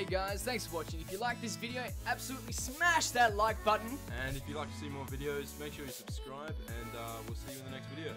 Hey guys, thanks for watching. If you like this video, absolutely smash that like button. And if you'd like to see more videos, make sure you subscribe, and uh, we'll see you in the next video.